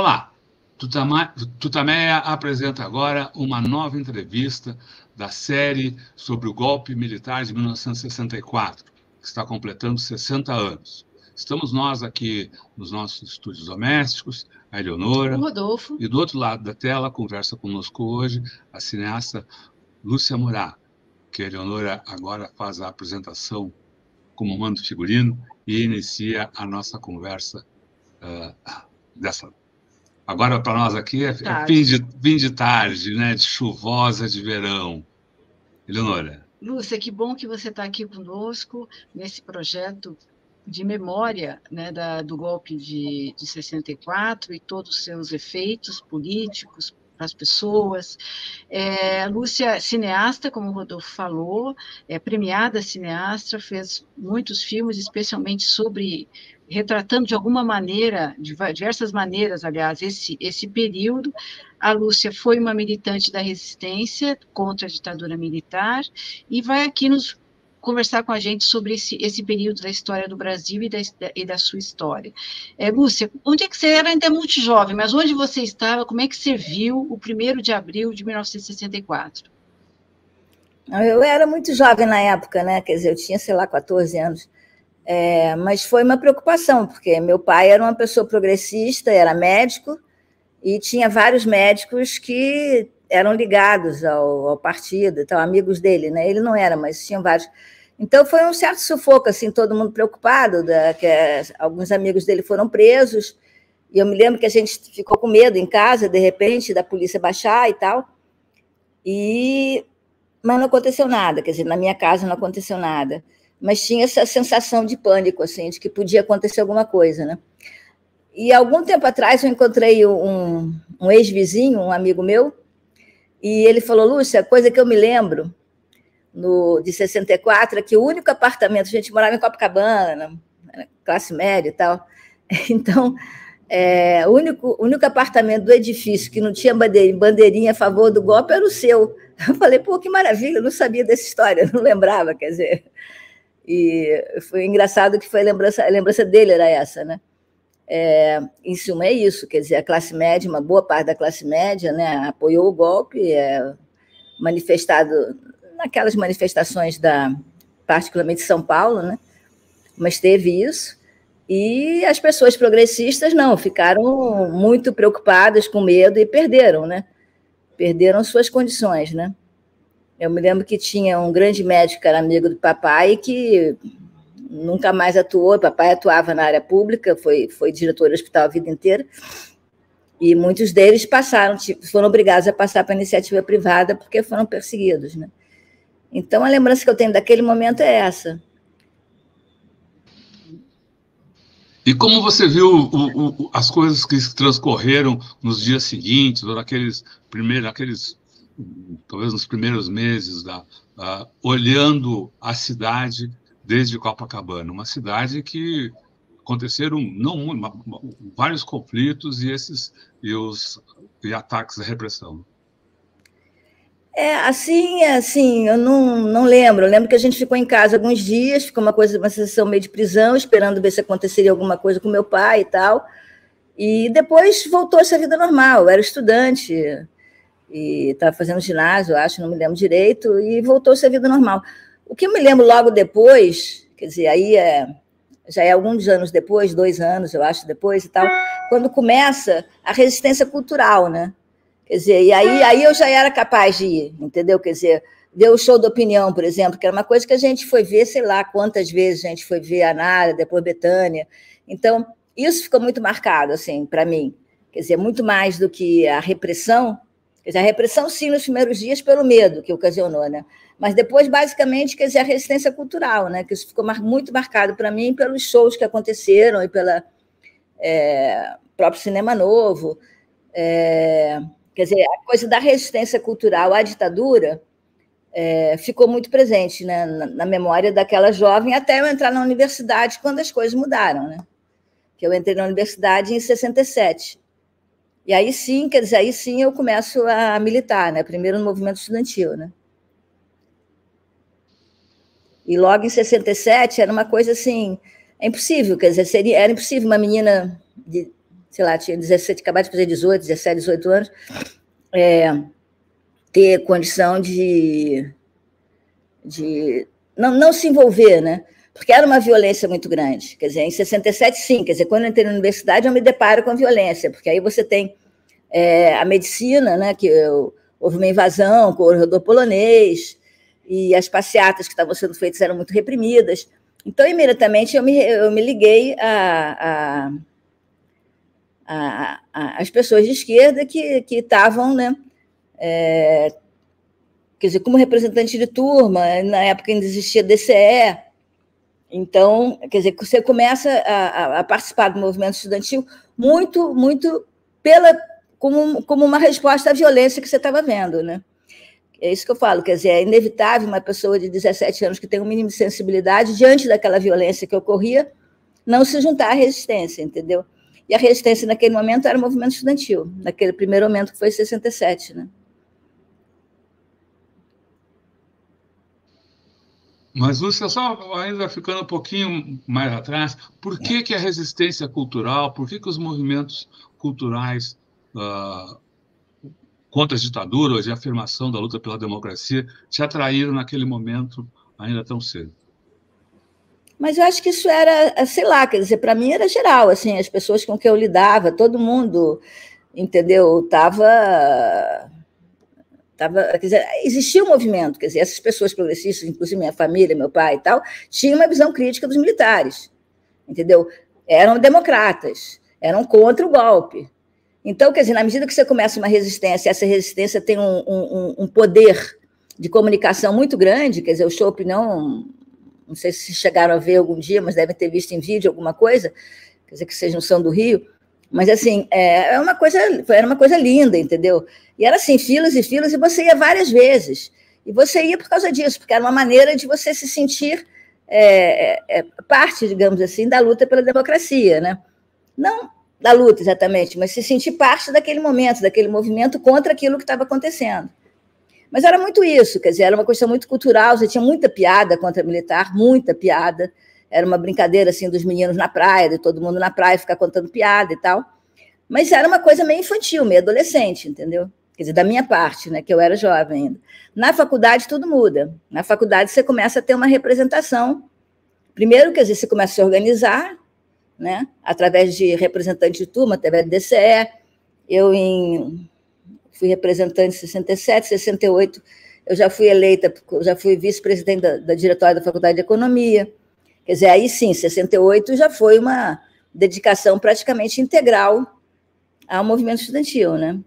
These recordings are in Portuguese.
Olá, Tutameia apresenta agora uma nova entrevista da série sobre o golpe militar de 1964, que está completando 60 anos. Estamos nós aqui nos nossos estúdios domésticos, a Eleonora. O Rodolfo. E do outro lado da tela, conversa conosco hoje a cineasta Lúcia Murat, que a Eleonora agora faz a apresentação como mando figurino e inicia a nossa conversa uh, dessa Agora, para nós aqui, é, é fim, de, fim de tarde, né? de chuvosa de verão. Eleonora. Lúcia, que bom que você está aqui conosco nesse projeto de memória né, da, do golpe de, de 64 e todos os seus efeitos políticos para as pessoas. É, Lúcia, cineasta, como o Rodolfo falou, é premiada cineasta, fez muitos filmes, especialmente sobre retratando de alguma maneira, de diversas maneiras, aliás, esse, esse período. A Lúcia foi uma militante da resistência contra a ditadura militar e vai aqui nos conversar com a gente sobre esse, esse período da história do Brasil e da, e da sua história. É, Lúcia, onde é que você era ainda muito jovem, mas onde você estava, como é que você viu o 1 de abril de 1964? Eu era muito jovem na época, né? Quer dizer, eu tinha, sei lá, 14 anos. É, mas foi uma preocupação, porque meu pai era uma pessoa progressista, era médico, e tinha vários médicos que eram ligados ao, ao, partido, então, amigos dele, né? Ele não era, mas tinham vários. Então foi um certo sufoco, assim, todo mundo preocupado, da, que é, alguns amigos dele foram presos, e eu me lembro que a gente ficou com medo em casa, de repente, da polícia baixar e tal, e mas não aconteceu nada, quer dizer, na minha casa não aconteceu nada mas tinha essa sensação de pânico, assim, de que podia acontecer alguma coisa, né? E algum tempo atrás eu encontrei um, um ex-vizinho, um amigo meu, e ele falou, Lúcia, coisa que eu me lembro no, de 64 é que o único apartamento, a gente morava em Copacabana, classe média e tal, então é, o único, único apartamento do edifício que não tinha bandeirinha, bandeirinha a favor do golpe era o seu. Eu falei, pô, que maravilha, eu não sabia dessa história, não lembrava, quer dizer. E foi engraçado que foi a lembrança, a lembrança dele era essa, né? É, em suma, é isso, quer dizer, a classe média, uma boa parte da classe média, né, apoiou o golpe, é, manifestado naquelas manifestações da, particularmente São Paulo, né, mas teve isso, e as pessoas progressistas não, ficaram muito preocupadas, com medo e perderam, né, perderam suas condições, né. Eu me lembro que tinha um grande médico que era amigo do papai que nunca mais atuou. Papai atuava na área pública, foi, foi diretor do hospital a vida inteira. E muitos deles passaram, foram obrigados a passar para a iniciativa privada porque foram perseguidos. Né? Então, a lembrança que eu tenho daquele momento é essa. E como você viu o, o, as coisas que transcorreram nos dias seguintes, ou naqueles primeiros, naqueles talvez nos primeiros meses, da, uh, olhando a cidade desde Copacabana, uma cidade que aconteceram não vários conflitos e esses e os e ataques à repressão. É, assim, assim, eu não, não lembro. Eu lembro que a gente ficou em casa alguns dias, ficou uma coisa, uma sensação meio de prisão, esperando ver se aconteceria alguma coisa com meu pai e tal. E depois voltou essa vida normal. Eu era estudante, e estava fazendo ginásio, acho, não me lembro direito, e voltou a ser vida normal. O que eu me lembro logo depois, quer dizer, aí é, já é alguns anos depois, dois anos, eu acho, depois e tal, quando começa a resistência cultural, né? Quer dizer, e aí, aí eu já era capaz de ir, entendeu? Quer dizer, ver o show da opinião, por exemplo, que era uma coisa que a gente foi ver, sei lá quantas vezes a gente foi ver a Nara, depois Betânia. Então, isso ficou muito marcado, assim, para mim. Quer dizer, muito mais do que a repressão, Quer dizer, a repressão, sim, nos primeiros dias, pelo medo que ocasionou, né? Mas depois, basicamente, quer dizer, a resistência cultural, né? Que isso ficou muito marcado para mim pelos shows que aconteceram e pela é, próprio cinema novo. É, quer dizer, a coisa da resistência cultural à ditadura é, ficou muito presente né, na, na, memória daquela jovem até eu entrar na universidade, quando as coisas mudaram, né? Que eu entrei na universidade em 67. E aí sim, quer dizer, aí sim eu começo a militar, né? Primeiro no movimento estudantil, né? E logo em 67 era uma coisa assim, é impossível, quer dizer, seria, era impossível uma menina de sei lá, tinha 17, acabado de fazer 18, 17, 18 anos, é, ter condição de, de não, não se envolver, né? Porque era uma violência muito grande. Quer dizer, em 67, sim. Quer dizer, quando eu entrei na universidade, eu me deparo com a violência, porque aí você tem é, a medicina, né, que eu, houve uma invasão com o corredor polonês, e as passeatas que estavam sendo feitas eram muito reprimidas. Então, imediatamente, eu me, eu me liguei a, a, as pessoas de esquerda que estavam, né, é, quer dizer, como representante de turma, na época ainda existia DCE, então, quer dizer, você começa a, a participar do movimento estudantil muito, muito pela, como, como uma resposta à violência que você estava vendo, né? É isso que eu falo, quer dizer, é inevitável uma pessoa de 17 anos que tem um mínimo de sensibilidade, diante daquela violência que ocorria, não se juntar à resistência, entendeu? E a resistência naquele momento era o movimento estudantil, naquele primeiro momento que foi 67, né? Mas, Lúcia, só ainda ficando um pouquinho mais atrás, por que, que a resistência cultural, por que, que os movimentos culturais uh, contra as ditaduras e a afirmação da luta pela democracia te atraíram naquele momento ainda tão cedo? Mas eu acho que isso era, sei lá, quer dizer, para mim era geral, assim, as pessoas com quem eu lidava, todo mundo, entendeu, estava Tava, quer dizer, existia um movimento, quer dizer, essas pessoas progressistas, inclusive minha família, meu pai e tal, tinham uma visão crítica dos militares, entendeu? Eram democratas, eram contra o golpe. Então, quer dizer, na medida que você começa uma resistência, essa resistência tem um, um, um poder de comunicação muito grande, quer dizer, o Chopp não, não sei se chegaram a ver algum dia, mas devem ter visto em vídeo alguma coisa, quer dizer, que vocês não são do Rio, mas assim, é, é uma coisa, era uma coisa linda, entendeu? E era assim, filas e filas, e você ia várias vezes. E você ia por causa disso, porque era uma maneira de você se sentir é, é, é, parte, digamos assim, da luta pela democracia, né? Não da luta exatamente, mas se sentir parte daquele momento, daquele movimento contra aquilo que estava acontecendo. Mas era muito isso, quer dizer, era uma questão muito cultural, você tinha muita piada contra militar, muita piada era uma brincadeira assim dos meninos na praia, de todo mundo na praia ficar contando piada e tal. Mas era uma coisa meio infantil, meio adolescente, entendeu? Quer dizer, da minha parte, né, que eu era jovem ainda. Na faculdade tudo muda. Na faculdade você começa a ter uma representação. Primeiro, quer dizer, você começa a se organizar, né, através de representante de turma, através do DCE. Eu em fui representante em 67, 68, eu já fui eleita, já fui vice-presidente da, da diretória da Faculdade de Economia. Quer dizer, aí sim, 68 já foi uma dedicação praticamente integral ao movimento estudantil, né?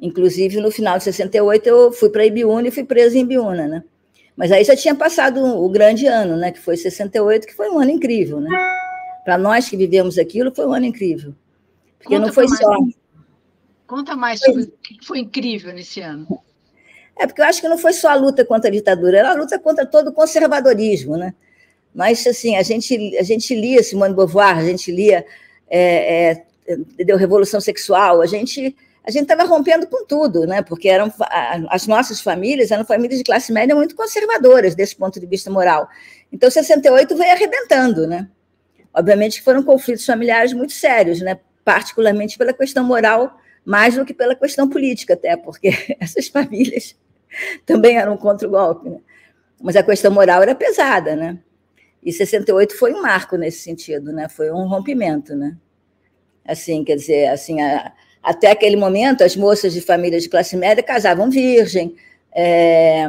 Inclusive, no final de 68, eu fui para a Ibiúna e fui presa em Ibiúna, né? Mas aí já tinha passado o grande ano, né? Que foi 68, que foi um ano incrível, né? Para nós que vivemos aquilo, foi um ano incrível. Porque Conta não foi só. Conta mais sobre o que foi incrível nesse ano. É porque eu acho que não foi só a luta contra a ditadura, era a luta contra todo o conservadorismo, né? Mas, assim, a gente, a gente lia Simone Beauvoir, a gente lia é, é? Revolução Sexual, a gente a gente estava rompendo com tudo, né? Porque eram as nossas famílias eram famílias de classe média muito conservadoras desse ponto de vista moral. Então, 68 veio arrebentando, né? Obviamente que foram conflitos familiares muito sérios, né? Particularmente pela questão moral, mais do que pela questão política, até, porque essas famílias também eram contra o golpe, né? Mas a questão moral era pesada, né? E 68 foi um marco nesse sentido, né? Foi um rompimento, né? Assim, quer dizer, assim, a, até aquele momento as moças de famílias de classe média casavam virgem, é,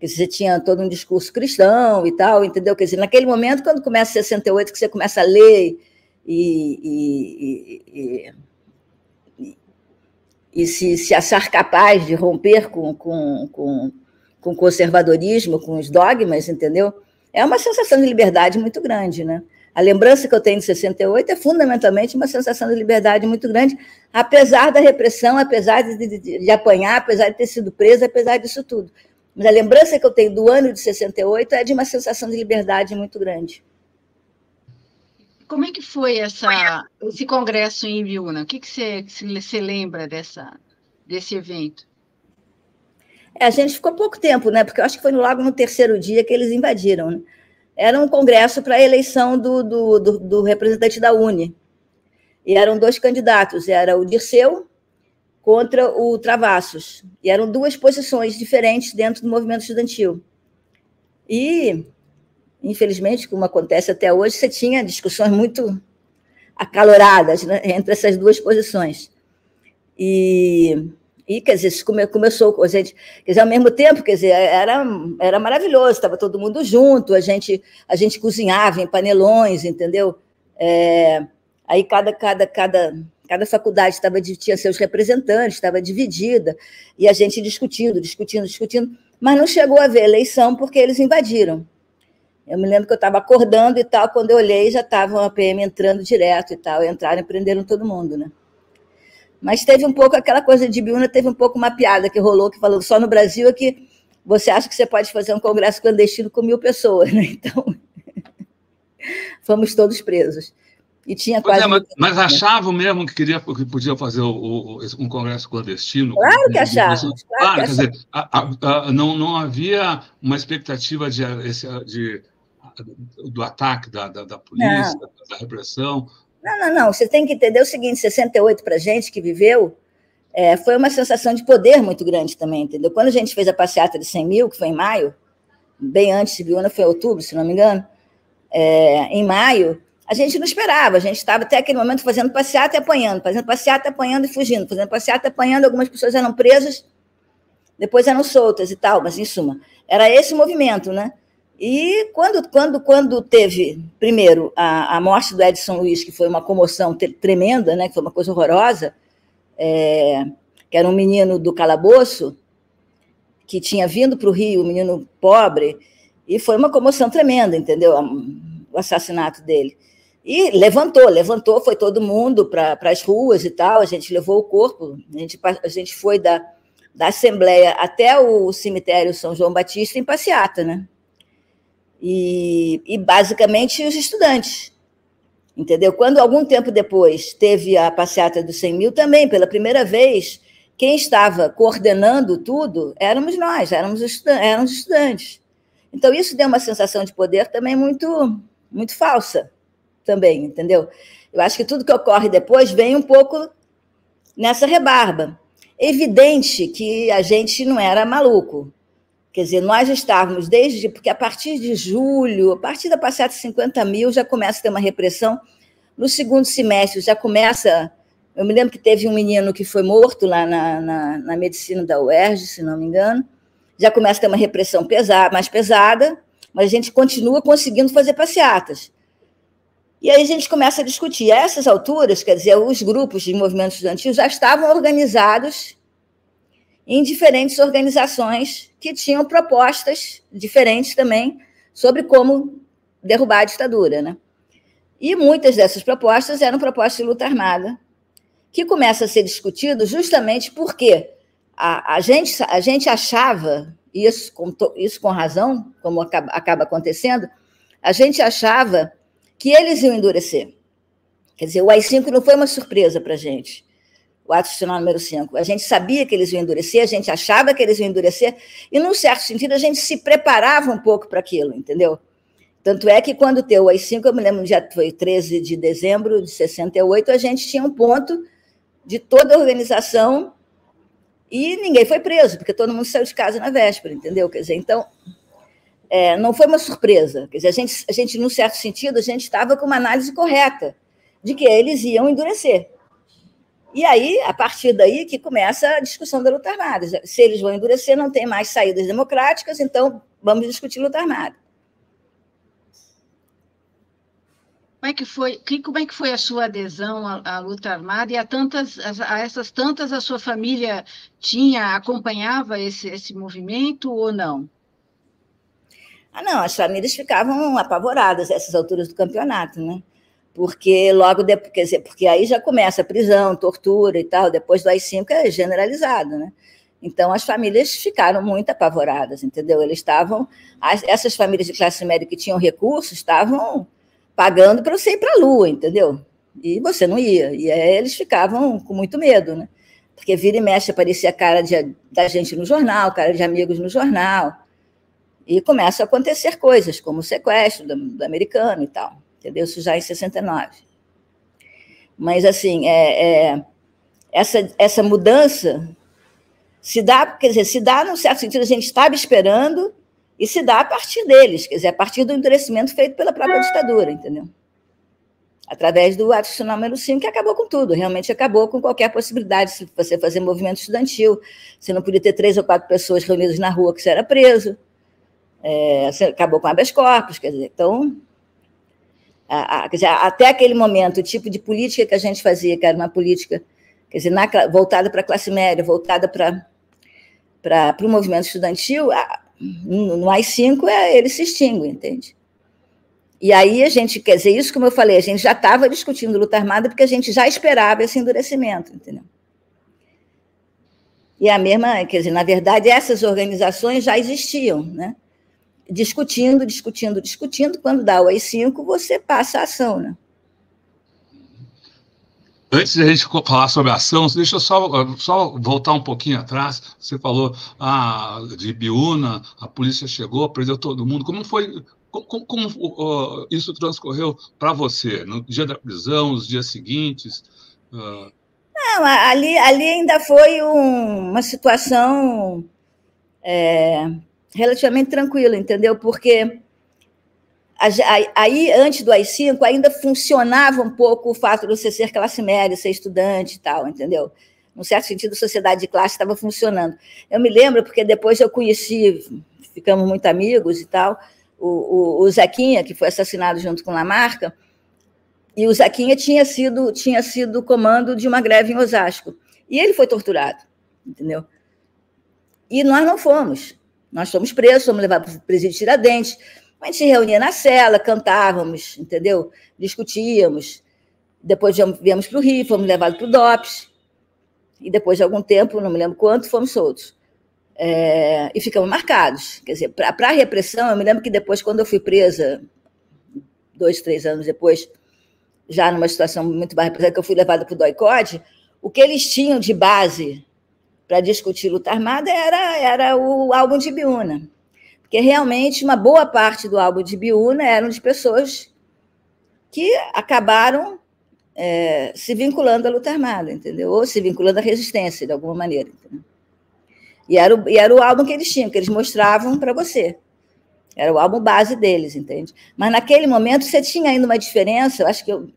que você tinha todo um discurso cristão e tal, entendeu? Quer dizer, naquele momento, quando começa 68, que você começa a ler e, e, e, e, se, se achar capaz de romper com, com, com, com conservadorismo, com os dogmas, entendeu? É uma sensação de liberdade muito grande, né? A lembrança que eu tenho de 68 é fundamentalmente uma sensação de liberdade muito grande, apesar da repressão, apesar de, de, de apanhar, apesar de ter sido presa, apesar disso tudo. Mas a lembrança que eu tenho do ano de 68 é de uma sensação de liberdade muito grande. Como é que foi essa, esse congresso em Ibiúna? O que, que você, você lembra dessa, desse evento? É, a gente ficou pouco tempo, né? Porque eu acho que foi logo no terceiro dia que eles invadiram. Né? Era um congresso para a eleição do, do, do, do, representante da Uni. e eram dois candidatos, era o Dirceu contra o Travassos, e eram duas posições diferentes dentro do movimento estudantil. E, infelizmente, como acontece até hoje, você tinha discussões muito acaloradas né, entre essas duas posições. E, e quer dizer, come, começou com a gente, quer dizer, ao mesmo tempo, quer dizer, era, era maravilhoso, estava todo mundo junto, a gente, a gente cozinhava em panelões, entendeu? É, aí cada, cada, cada, cada faculdade estava tinha seus representantes, estava dividida, e a gente discutindo, discutindo, discutindo, mas não chegou a ver eleição porque eles invadiram. Eu me lembro que eu estava acordando e tal, quando eu olhei já estavam a PM entrando direto e tal, entraram e prenderam todo mundo, né? Mas teve um pouco aquela coisa de Biúna, teve um pouco uma piada que rolou, que falou só no Brasil é que você acha que você pode fazer um congresso clandestino com mil pessoas, né? Então, fomos todos presos. E tinha pois quase. É, mas, mas, achavam mesmo que, queria, que podia fazer o, o, um congresso clandestino? Claro que achavam. Claro, claro quer dizer, a, a, a, não, não havia uma expectativa de, de do ataque da, da, da polícia, não. da repressão. Não, não, não. Você tem que entender o seguinte: 68 para a gente que viveu, é, foi uma sensação de poder muito grande também, entendeu? Quando a gente fez a passeata de 100 mil, que foi em maio, bem antes de Biúna, foi em outubro, se não me engano, é, em maio, a gente não esperava, a gente estava até aquele momento fazendo passeata e apanhando, fazendo passeata, apanhando e fugindo, fazendo passeata, apanhando, algumas pessoas eram presas, depois eram soltas e tal, mas em suma, era esse movimento, né? E quando, quando, quando teve, primeiro, a, a morte do Edson Luiz, que foi uma comoção tremenda, né, que foi uma coisa horrorosa, é, que era um menino do calabouço, que tinha vindo para o Rio, um menino pobre, e foi uma comoção tremenda, entendeu? O assassinato dele. E levantou, levantou, foi todo mundo para as ruas e tal, a gente levou o corpo, a gente, a gente foi da, da Assembleia até o cemitério São João Batista em passeata, né? E, e basicamente os estudantes. Entendeu? Quando algum tempo depois teve a passeata dos 100 mil, também, pela primeira vez, quem estava coordenando tudo éramos nós, éramos, éramos estudantes. Então, isso deu uma sensação de poder também muito, muito falsa, também, entendeu? Eu acho que tudo que ocorre depois vem um pouco nessa rebarba. Evidente que a gente não era maluco, Quer dizer, nós estávamos desde. Porque a partir de julho, a partir da passada de 50 mil, já começa a ter uma repressão. No segundo semestre, já começa. Eu me lembro que teve um menino que foi morto lá na, na, na medicina da UERJ, se não me engano. Já começa a ter uma repressão pesada, mais pesada, mas a gente continua conseguindo fazer passeatas. E aí a gente começa a discutir. A essas alturas, quer dizer, os grupos de movimentos estudantis já estavam organizados em diferentes organizações que tinham propostas diferentes também sobre como derrubar a ditadura. Né? E muitas dessas propostas eram propostas de luta armada, que começa a ser discutido justamente porque a, a, gente, a gente achava, isso com, isso com razão, como acaba, acaba acontecendo, a gente achava que eles iam endurecer. Quer dizer, o AI-5 não foi uma surpresa para a gente o ato institucional número 5. A gente sabia que eles iam endurecer, a gente achava que eles iam endurecer, e, num certo sentido, a gente se preparava um pouco para aquilo, entendeu? Tanto é que quando teve o AI-5, eu me lembro, já foi 13 de dezembro de 68, a gente tinha um ponto de toda a organização e ninguém foi preso, porque todo mundo saiu de casa na véspera, entendeu? Quer dizer, então, é, não foi uma surpresa. Quer dizer, a gente, a gente, num certo sentido, a gente estava com uma análise correta de que eles iam endurecer. E aí, a partir daí, que começa a discussão da luta armada. Se eles vão endurecer, não tem mais saídas democráticas, então vamos discutir luta armada. Como é que foi, como é que foi a sua adesão à, à luta armada e a, tantas, a, essas tantas a sua família tinha, acompanhava esse, esse movimento ou não? Ah, não, as famílias ficavam apavoradas a essas alturas do campeonato, né? Porque logo depois, quer dizer, porque aí já começa a prisão, tortura e tal, depois do AI-5 é generalizado, né? Então as famílias ficaram muito apavoradas, entendeu? Eles estavam, essas famílias de classe média que tinham recursos estavam pagando para você ir para a Lua, entendeu? E você não ia. E aí eles ficavam com muito medo, né? Porque vira e mexe aparecia cara de, da gente no jornal, cara de amigos no jornal. E começam a acontecer coisas, como o sequestro do, do americano e tal entendeu? Isso já em 69. Mas, assim, é, é, essa, essa mudança se dá, quer dizer, se dá, num certo sentido, a gente estava esperando, e se dá a partir deles, quer dizer, a partir do endurecimento feito pela própria ditadura, entendeu? Através do ato número 5, que acabou com tudo, realmente acabou com qualquer possibilidade de você fazer movimento estudantil, você não podia ter três ou quatro pessoas reunidas na rua que você era preso, é, acabou com habeas corpus, quer dizer, então, a, a, até aquele momento, o tipo de política que a gente fazia, que era uma política, quer dizer, na, voltada para a classe média, voltada para o movimento estudantil, a, no AI-5 é, ele se extingue, entende? E aí a gente, quer dizer, isso como eu falei, a gente já estava discutindo luta armada porque a gente já esperava esse endurecimento, entendeu? E a mesma, quer dizer, na verdade, essas organizações já existiam, né? Discutindo, discutindo, discutindo. Quando dá o AI-5, você passa a ação, né? Antes de a gente falar sobre a ação, deixa eu só, só voltar um pouquinho atrás. Você falou ah, de Biúna, a polícia chegou, prendeu todo mundo. Como foi? Como, como uh, isso transcorreu para você? No dia da prisão, os dias seguintes? Uh... Não, ali, ali ainda foi um, uma situação é, relativamente tranquilo, entendeu? Porque aí, antes do AI-5, ainda funcionava um pouco o fato de você ser classe média, ser estudante e tal, entendeu? Num certo sentido, a sociedade de classe estava funcionando. Eu me lembro, porque depois eu conheci, ficamos muito amigos e tal, o, o, o Zequinha, que foi assassinado junto com Lamarca, e o Zequinha tinha sido, tinha sido comando de uma greve em Osasco. E ele foi torturado, entendeu? E nós não fomos. Nós fomos presos, fomos levados para o presídio Tiradentes. A gente se reunia na cela, cantávamos, entendeu? Discutíamos. Depois viemos para o Rio, fomos levados para o DOPS. E depois de algum tempo, não me lembro quanto, fomos soltos. É, e ficamos marcados. Quer dizer, para a repressão, eu me lembro que depois, quando eu fui presa, dois, três anos depois, já numa situação muito mais pesada, que eu fui levada para o DOICOD, o que eles tinham de base para discutir luta armada era, era o álbum de Biúna. Porque realmente uma boa parte do álbum de Biúna eram de pessoas que acabaram é, se vinculando à luta armada, entendeu? Ou se vinculando à resistência, de alguma maneira. Entendeu? E era, o, e era o álbum que eles tinham, que eles mostravam para você. Era o álbum base deles, entende? Mas naquele momento você tinha ainda uma diferença, eu acho que eu,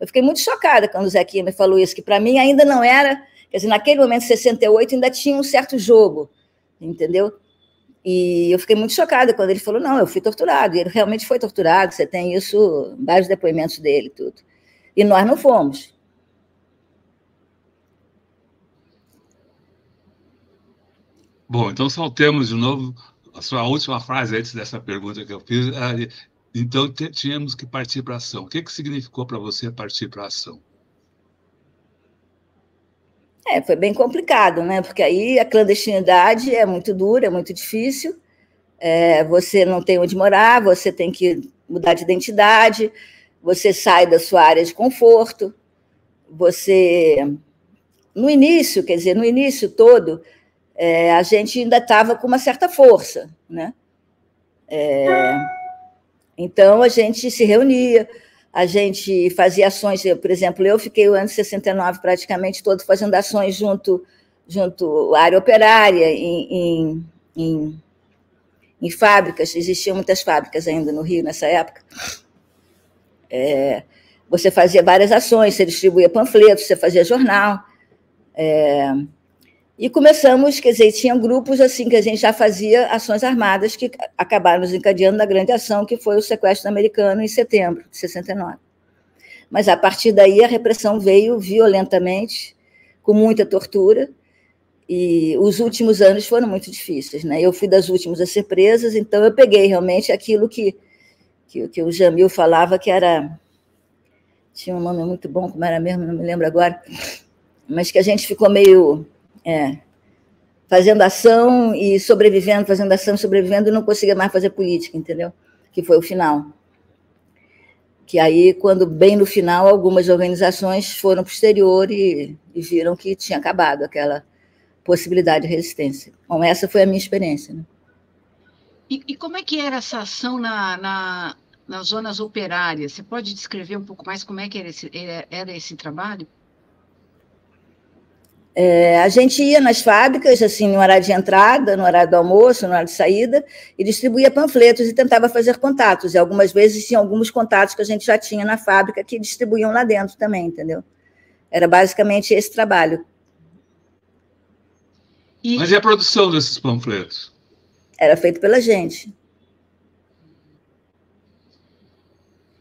eu fiquei muito chocada quando o Zequinha me falou isso, que para mim ainda não era Quer dizer, naquele momento, 68, ainda tinha um certo jogo, entendeu? E eu fiquei muito chocada quando ele falou: não, eu fui torturado. E ele realmente foi torturado, você tem isso, vários depoimentos dele, tudo. E nós não fomos. Bom, então saltemos de novo a sua última frase antes dessa pergunta que eu fiz. Então, tínhamos que partir para ação. O que, que significou para você partir para ação? É, foi bem complicado, né? Porque aí a clandestinidade é muito dura, é muito difícil. É, você não tem onde morar, você tem que mudar de identidade, você sai da sua área de conforto, você. No início, quer dizer, no início todo, é, a gente ainda estava com uma certa força, né? É, então a gente se reunia, a gente fazia ações, por exemplo, eu fiquei o ano 69 praticamente todo fazendo ações junto, junto à área operária, em, em, em, em fábricas, existiam muitas fábricas ainda no Rio nessa época. É, você fazia várias ações, você distribuía panfletos, você fazia jornal. É, e começamos, quer dizer, tinha grupos assim que a gente já fazia ações armadas que acabaram nos encadeando na grande ação, que foi o sequestro americano em setembro de 69. Mas a partir daí a repressão veio violentamente, com muita tortura, e os últimos anos foram muito difíceis. Né? Eu fui das últimas a ser presas, então eu peguei realmente aquilo que, que, que o Jamil falava que era. Tinha um nome muito bom, como era mesmo, não me lembro agora, mas que a gente ficou meio é. Fazendo ação e sobrevivendo, fazendo ação e sobrevivendo, não conseguia mais fazer política, entendeu? Que foi o final. Que aí, quando bem no final, algumas organizações foram para o exterior e, e viram que tinha acabado aquela possibilidade de resistência. Bom, essa foi a minha experiência. Né? E, e, como é que era essa ação na, na, nas zonas operárias. Você pode descrever um pouco mais como é que era esse, era esse trabalho? É, a gente ia nas fábricas, assim, no horário de entrada, no horário do almoço, no horário de saída, e distribuía panfletos e tentava fazer contatos. E algumas vezes tinha alguns contatos que a gente já tinha na fábrica que distribuíam lá dentro também, entendeu? Era basicamente esse trabalho. E... Mas e a produção desses panfletos? Era feito pela gente.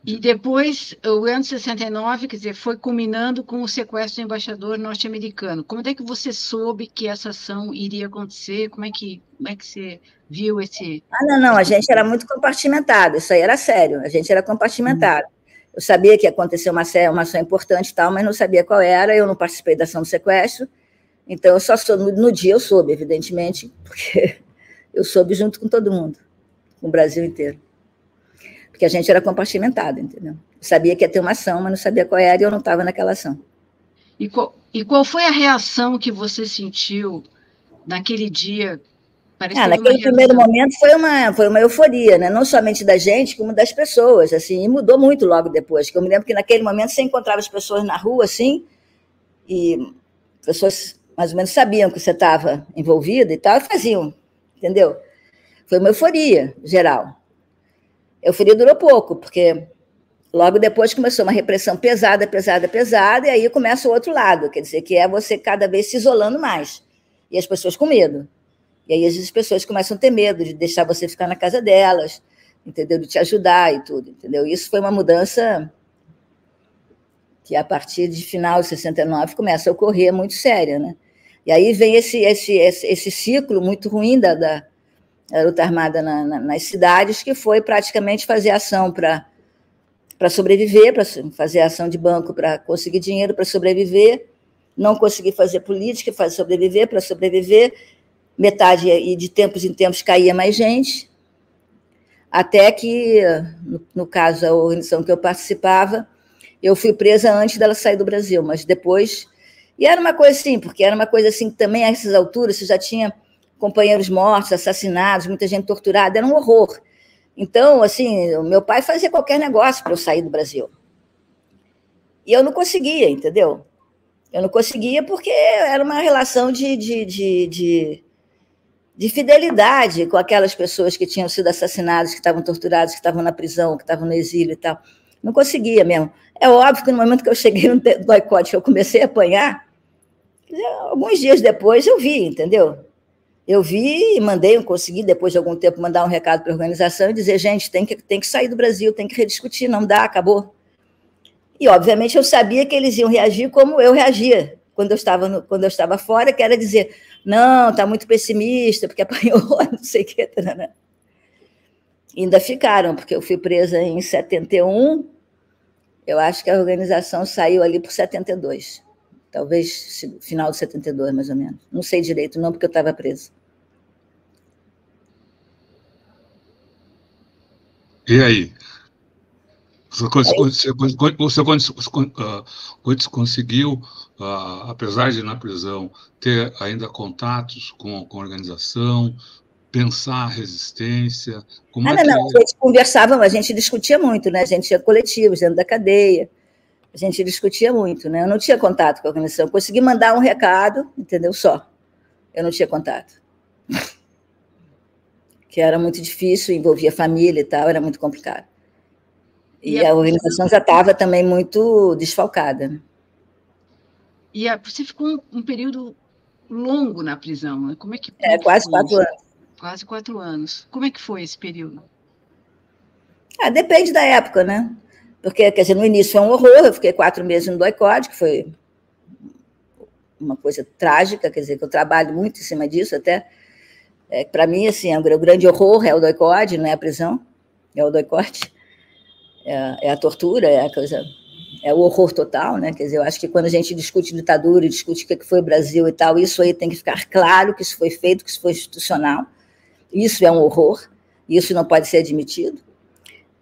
E depois, o ano 69, quer dizer, foi culminando com o sequestro do embaixador norte-americano. Como é que você soube que essa ação iria acontecer? Como é que, como é que você viu esse... Ah, não, não, a gente era muito compartimentado, isso aí era sério, a gente era compartimentado. Eu sabia que ia acontecer uma, uma ação importante e tal, mas não sabia qual era, eu não participei da ação do sequestro, então eu só soube, no dia eu soube, evidentemente, porque eu soube junto com todo mundo, com o Brasil inteiro porque a gente era compartimentado, entendeu? Eu sabia que ia ter uma ação, mas não sabia qual era e eu não estava naquela ação. E qual, e qual foi a reação que você sentiu naquele dia? Ah, naquele primeiro momento foi uma, foi uma euforia, né? não somente da gente, como das pessoas, assim, e mudou muito logo depois, que eu me lembro que naquele momento você encontrava as pessoas na rua, assim, e pessoas mais ou menos sabiam que você estava envolvida e tal, e faziam, entendeu? Foi uma euforia geral. Euforia durou pouco, porque logo depois começou uma repressão pesada, pesada, pesada, e aí começa o outro lado, quer dizer, que é você cada vez se isolando mais. E as pessoas com medo. E aí as pessoas começam a ter medo de deixar você ficar na casa delas, entendeu? De te ajudar e tudo, entendeu? Isso foi uma mudança que a partir de final de 69 começa a ocorrer muito séria, né? E aí vem esse, esse, esse, esse ciclo muito ruim da, da, luta armada na, na, nas cidades, que foi praticamente fazer ação para para sobreviver, para fazer ação de banco para conseguir dinheiro para sobreviver, não conseguir fazer política, fazer sobreviver para sobreviver, metade e de tempos em tempos caía mais gente, até que, no, no caso, a organização que eu participava, eu fui presa antes dela sair do Brasil, mas depois. E era uma coisa assim, porque era uma coisa assim, também a essas alturas você já tinha companheiros mortos, assassinados, muita gente torturada, era um horror. Então, assim, o meu pai fazia qualquer negócio para eu sair do Brasil. E eu não conseguia, entendeu? Eu não conseguia porque era uma relação de, de, de, de, de fidelidade com aquelas pessoas que tinham sido assassinadas, que estavam torturadas, que estavam na prisão, que estavam no exílio e tal. Não conseguia mesmo. É óbvio que no momento que eu cheguei no boicote, eu comecei a apanhar, alguns dias depois eu vi, entendeu? Eu vi e mandei, consegui depois de algum tempo mandar um recado para a organização e dizer, gente, tem que, tem que sair do Brasil, tem que rediscutir, não dá, acabou. E, obviamente, eu sabia que eles iam reagir como eu reagia quando eu estava, no, quando eu estava fora, que era dizer, não, está muito pessimista, porque apanhou, não sei o que. Né? Ainda ficaram, porque eu fui presa em 71, eu acho que a organização saiu ali por 72 talvez final de 72, mais ou menos. Não sei direito, não, porque eu estava presa. E aí? Você, você, você conseguiu, ah, apesar de na prisão, ter ainda contatos com, com a organização, pensar a resistência? Como ah, é não, não, a gente conversava, a gente discutia muito, né? A gente tinha coletivos dentro da cadeia, a gente discutia muito, né? Eu não tinha contato com a organização. Eu consegui mandar um recado, entendeu? Só. Eu não tinha contato. Que era muito difícil, envolvia família e tal, era muito complicado. E, e a, a organização já estava também muito desfalcada. E a, você ficou um, um, período longo na prisão, né? Como é que É, quase quatro anos. Quase quatro anos. Como é que foi esse período? Ah, depende da época, né? Porque, quer dizer, no início foi um horror, eu fiquei quatro meses no doicode, que foi uma coisa trágica, quer dizer, que eu trabalho muito em cima disso até. É, Para mim, assim, é o grande horror é o doicode, não é a prisão, é o doicote, é, é a tortura, é a coisa é o horror total, né? Quer dizer, eu acho que quando a gente discute ditadura discute o que foi o Brasil e tal, isso aí tem que ficar claro que isso foi feito, que isso foi institucional. Isso é um horror, isso não pode ser admitido.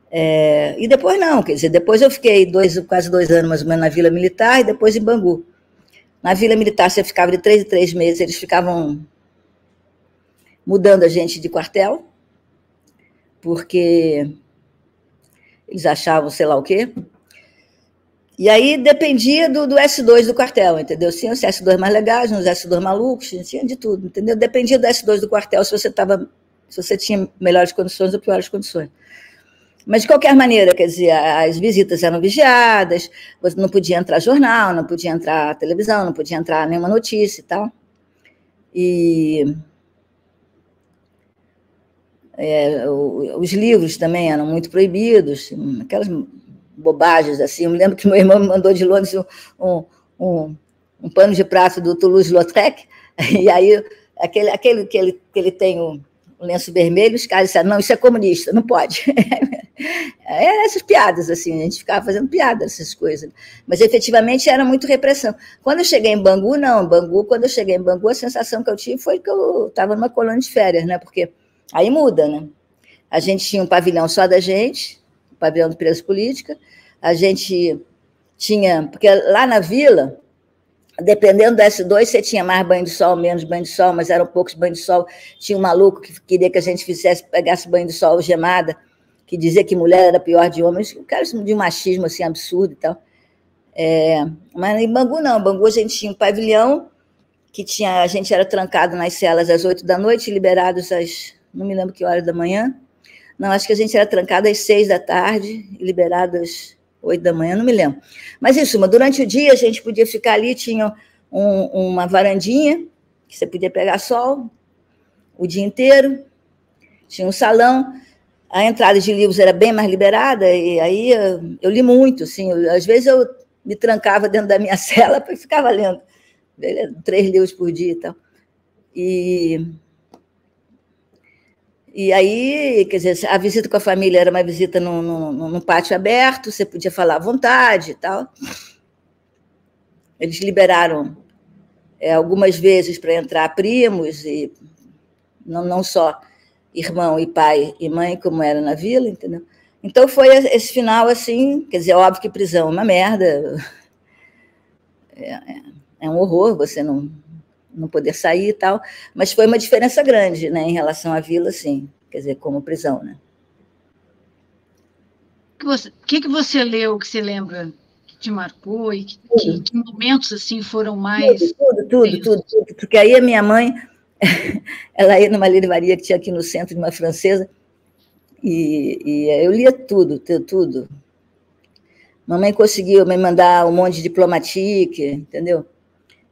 É, e depois não, quer dizer, depois eu fiquei dois, quase dois anos mais ou menos na Vila Militar e depois em Bangu. Na Vila Militar você ficava de três em três meses, eles ficavam mudando a gente de quartel, porque eles achavam sei lá o quê. E aí dependia do, do S2 do quartel, entendeu? Tinha os S2 mais legais, uns S2 malucos, tinha de tudo, entendeu? Dependia do S2 do quartel se você tava, se você tinha melhores condições ou piores condições. Mas, de qualquer maneira, quer dizer, as visitas eram vigiadas, você não podia entrar jornal, não podia entrar televisão, não podia entrar nenhuma notícia e tal. E é, os livros também eram muito proibidos, aquelas bobagens assim. Eu me lembro que meu irmão me mandou de Londres um, um, um pano de prato do Toulouse-Lautrec, e aí aquele, aquele que, ele, que ele tem o, o lenço vermelho, os caras disseram, não, isso é comunista, não pode. É essas piadas, assim, a gente ficava fazendo piada essas coisas. Mas efetivamente era muito repressão. Quando eu cheguei em Bangu, não, Bangu, quando eu cheguei em Bangu, a sensação que eu tive foi que eu estava numa colônia de férias, né? Porque aí muda, né? A gente tinha um pavilhão só da gente, um pavilhão de preso política, a gente tinha, porque lá na vila, dependendo do S2, você tinha mais banho de sol, menos banho de sol, mas eram poucos banhos de sol. Tinha um maluco que queria que a gente fizesse, pegasse banho de sol gemada, que dizia que mulher era pior de homens, o cara de um machismo assim absurdo e tal. É, mas em Bangu não, em Bangu a gente tinha um pavilhão que tinha, a gente era trancado nas celas às oito da noite, liberados às, não me lembro que horas da manhã. Não, acho que a gente era trancado às seis da tarde liberado às oito da manhã, não me lembro. Mas, em suma, durante o dia a gente podia ficar ali, tinha um, uma varandinha, que você podia pegar sol o dia inteiro, tinha um salão, a entrada de livros era bem mais liberada, e aí eu, eu li muito, assim, eu, às vezes eu me trancava dentro da minha cela e ficava lendo três livros por dia e tal. E, e aí, quer dizer, a visita com a família era uma visita num, num, num pátio aberto, você podia falar à vontade e tal. Eles liberaram é, algumas vezes para entrar primos, e não, não só irmão e pai e mãe, como era na vila, entendeu? Então foi esse final assim, quer dizer, óbvio que prisão é uma merda, é, é, é um horror você não, não poder sair e tal, mas foi uma diferença grande, né, em relação à vila, sim, quer dizer, como prisão, né. O que que você leu que você lembra que te marcou e que, que, que momentos assim foram mais tudo, tudo, tudo, tudo, porque aí a minha mãe ela ia numa livraria que tinha aqui no centro de uma francesa, e, e eu lia tudo, tudo. Mamãe conseguiu me mandar um monte de diplomatique, entendeu?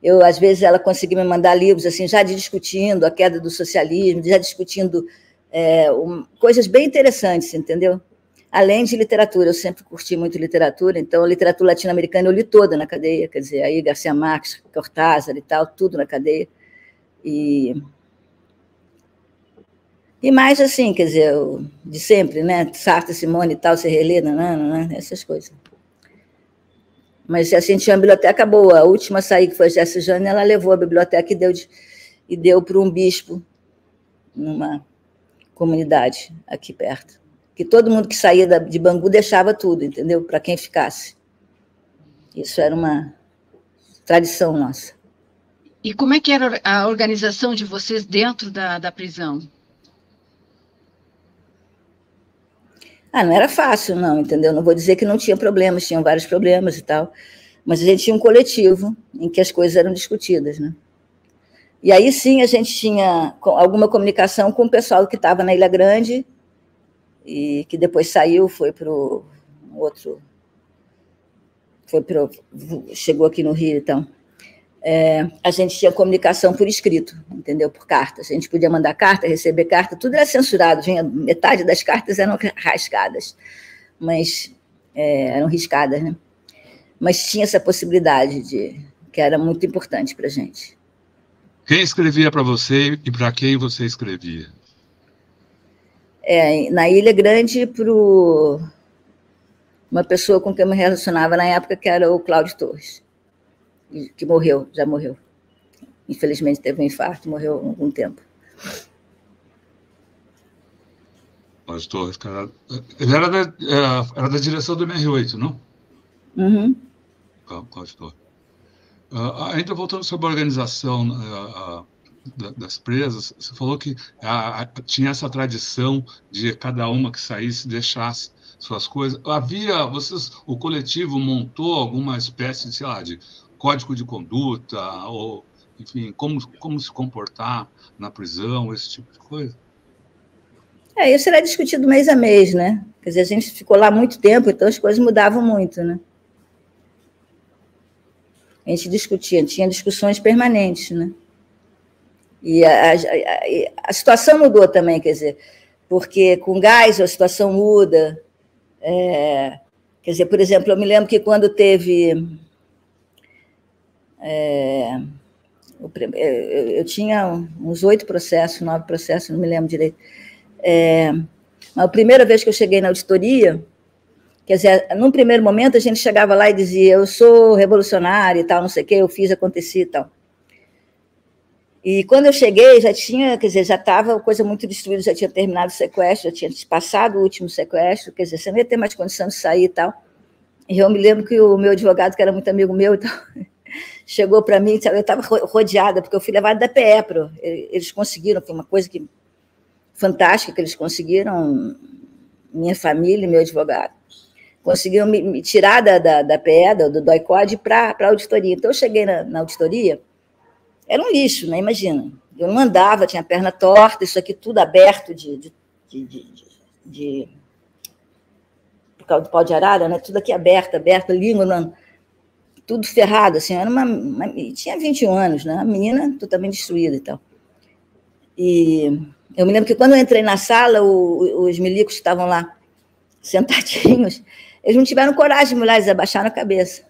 Eu, às vezes, ela conseguia me mandar livros assim, já discutindo a queda do socialismo, já discutindo é, um, coisas bem interessantes, entendeu? Além de literatura, eu sempre curti muito literatura, então literatura latino-americana eu li toda na cadeia, quer dizer, aí Garcia Marques, Cortázar e tal, tudo na cadeia. E, e mais assim, quer dizer, de sempre, né? Sartre, Simone e tal, se relê, essas coisas. Mas assim, tinha uma biblioteca boa. A última a sair, que foi a Jane, ela levou a biblioteca e deu, de, e deu para um bispo numa comunidade aqui perto. Que todo mundo que saía de Bangu deixava tudo, entendeu? Para quem ficasse. Isso era uma tradição nossa. E como é que era a organização de vocês dentro da, da prisão? Ah, não era fácil, não, entendeu? Não vou dizer que não tinha problemas, tinham vários problemas e tal, mas a gente tinha um coletivo em que as coisas eram discutidas, né? E aí sim a gente tinha alguma comunicação com o pessoal que estava na Ilha Grande e que depois saiu, foi para o outro, foi pro, chegou aqui no Rio, então é, a gente tinha comunicação por escrito, entendeu? Por carta. A gente podia mandar carta, receber carta, tudo era censurado, vinha, metade das cartas eram rasgadas, mas é, eram riscadas, né? Mas tinha essa possibilidade de que era muito importante para a gente. Quem escrevia para você e para quem você escrevia? É, na Ilha Grande, para uma pessoa com quem eu me relacionava na época, que era o Cláudio Torres que morreu, já morreu. Infelizmente teve um infarto, morreu há algum tempo. Mas Torres, cara, ele era da, é, era da direção do MR8, não? Uhum. Cláudio Torres. Uh, ainda voltando sobre a organização uh, uh, das presas, você falou que tinha essa tradição de cada uma que saísse deixasse suas coisas. Havia, vocês, o coletivo montou alguma espécie de, sei lá, de código de conduta, ou, enfim, como, como se comportar na prisão, esse tipo de coisa? É, isso era discutido mês a mês, né? Quer dizer, a gente ficou lá muito tempo, então as coisas mudavam muito, né? A gente discutia, tinha discussões permanentes, né? E a, a, a, situação mudou também, quer dizer, porque com gás a situação muda. É, quer dizer, por exemplo, eu me lembro que quando teve. É, eu, eu, tinha uns oito processos, nove processos, não me lembro direito. É, mas a primeira vez que eu cheguei na auditoria, quer dizer, num primeiro momento a gente chegava lá e dizia: Eu sou revolucionário e tal, não sei o quê, eu fiz, aconteci e tal. E quando eu cheguei, já tinha, quer dizer, já estava coisa muito destruída, já tinha terminado o sequestro, já tinha passado o último sequestro, quer dizer, você não ia ter mais condição de sair e tal. E eu me lembro que o meu advogado, que era muito amigo meu, então, chegou para mim, eu estava rodeada, porque eu fui levada da PE, pro, eles conseguiram, foi uma coisa que fantástica que eles conseguiram, minha família e meu advogado, conseguiram me, me tirar da, da, da PE, do, do DOI-CODE, para a auditoria. Então, eu cheguei na, na auditoria, era um lixo, né? Imagina. Eu não andava, tinha a perna torta, isso aqui tudo aberto de, de, de, de, de por causa do pau de arara, né? Tudo aqui aberto, aberto, língua, não, tudo ferrado, assim. Era uma, uma, tinha 21 anos, né? A menina totalmente destruída e tal. E eu me lembro que quando eu entrei na sala, o, os milicos estavam lá sentadinhos, eles não tiveram coragem eles abaixaram a cabeça.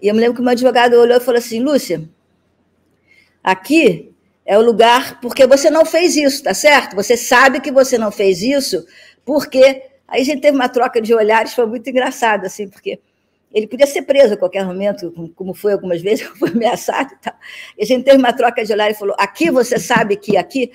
E eu me lembro que meu advogado olhou e falou assim: Lúcia, Aqui é o lugar porque você não fez isso, tá certo? Você sabe que você não fez isso porque aí a gente teve uma troca de olhares, foi muito engraçado, assim, porque ele podia ser preso a qualquer momento, como foi algumas vezes, foi ameaçado e tal. E a gente teve uma troca de olhares e falou: aqui você sabe que aqui.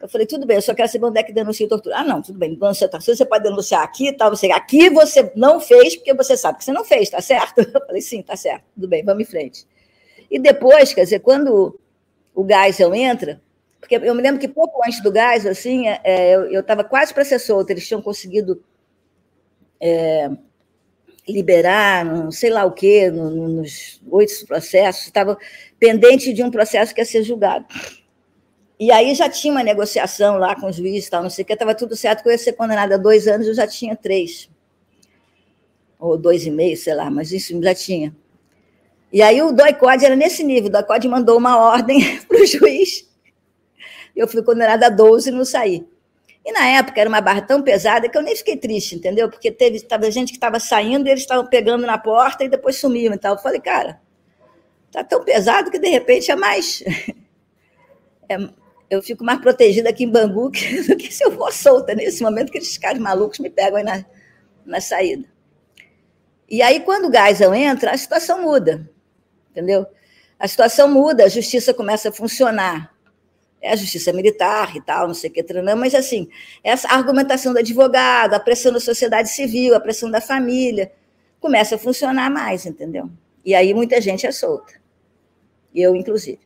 Eu falei, tudo bem, eu só quero saber onde é que denuncia tortura. Ah, não, tudo bem, tortura, você pode denunciar aqui e tal, você, aqui você não fez, porque você sabe que você não fez, tá certo? Eu falei, sim, tá certo, tudo bem, vamos em frente. E depois, quer dizer, quando o Geisel entra, porque eu me lembro que pouco antes do Geisel, assim, é, eu estava quase para ser solta, eles tinham conseguido é, liberar, não sei lá o quê, no, nos oito processos, estava pendente de um processo que ia ser julgado. E aí já tinha uma negociação lá com os juízes, tal, não sei o que, estava tudo certo, que eu ia ser condenada a dois anos, eu já tinha três. Ou dois e meio, sei lá, mas isso já tinha. E aí o DOI-CODE era nesse nível, o DOI-CODE mandou uma ordem para o juiz, eu fui condenada a 12 e não saí. E na época era uma barra tão pesada que eu nem fiquei triste, entendeu? Porque teve tava gente que estava saindo e eles estavam pegando na porta e depois sumiam e tal. Eu falei, cara, tá tão pesado que de repente é mais. É, eu fico mais protegida aqui em Bangu do que se eu for solta nesse momento que esses caras malucos me pegam aí na, na saída. E aí, quando o Geisel entra, a situação muda entendeu? A situação muda, a justiça começa a funcionar. É a justiça militar e tal, não sei o que, mas assim, essa argumentação do advogado, a pressão da sociedade civil, a pressão da família, começa a funcionar mais, entendeu? E aí muita gente é solta. Eu, inclusive.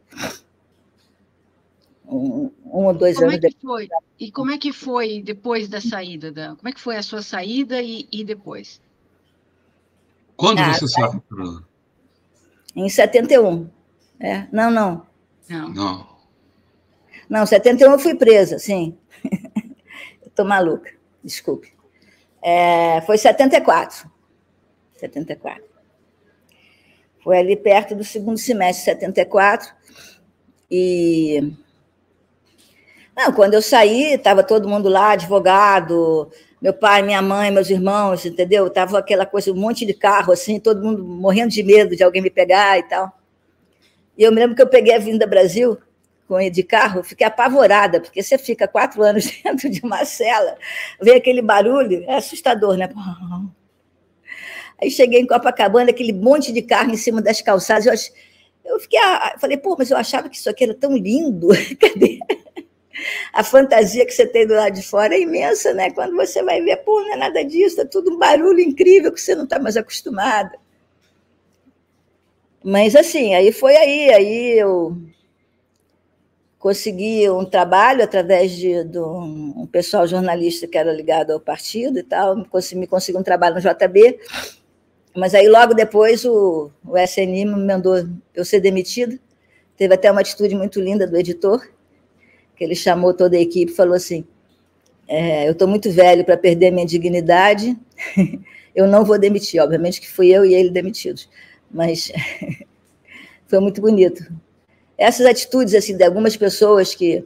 Um, um ou dois como anos é que depois. Foi? E como é que foi depois da saída? Da... Como é que foi a sua saída e, e depois? Quando ah, você tá. saiu? Em 71. É, não, não. Não. Não. Não, 71 eu fui presa, sim. Estou maluca, desculpe. É, foi 74. 74. Foi ali perto do segundo semestre, 74. E. Não, quando eu saí, estava todo mundo lá, advogado, meu pai, minha mãe, meus irmãos, entendeu? Tava aquela coisa, um monte de carro, assim, todo mundo morrendo de medo de alguém me pegar e tal. E eu me lembro que eu peguei a vinda Brasil com de carro, fiquei apavorada, porque você fica quatro anos dentro de uma cela, vê aquele barulho, é assustador, né? Aí cheguei em Copacabana, aquele monte de carro em cima das calçadas, eu, eu fiquei, eu falei, pô, mas eu achava que isso aqui era tão lindo, cadê? a fantasia que você tem do lado de fora é imensa, né? Quando você vai ver, pô, não é nada disso, é tudo um barulho incrível que você não está mais acostumado. Mas assim, aí foi aí, aí eu consegui um trabalho através de, de um, pessoal jornalista que era ligado ao partido e tal, consegui, consegui um trabalho no JB, mas aí logo depois o, o SNI me mandou eu ser demitida, teve até uma atitude muito linda do editor, que ele chamou toda a equipe e falou assim, é, eu estou muito velho para perder minha dignidade, eu não vou demitir, obviamente que fui eu e ele demitidos, mas foi muito bonito. Essas atitudes assim de algumas pessoas que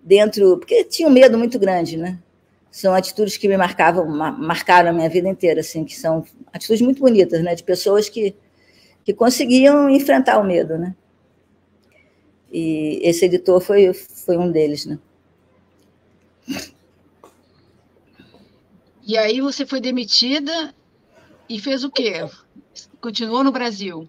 dentro, porque tinham um medo muito grande, né? São atitudes que me marcavam, marcaram a minha vida inteira, assim, que são atitudes muito bonitas, né? De pessoas que que conseguiam enfrentar o medo, né? E esse editor foi foi um deles, né? E aí você foi demitida e fez o quê? Continuou no Brasil?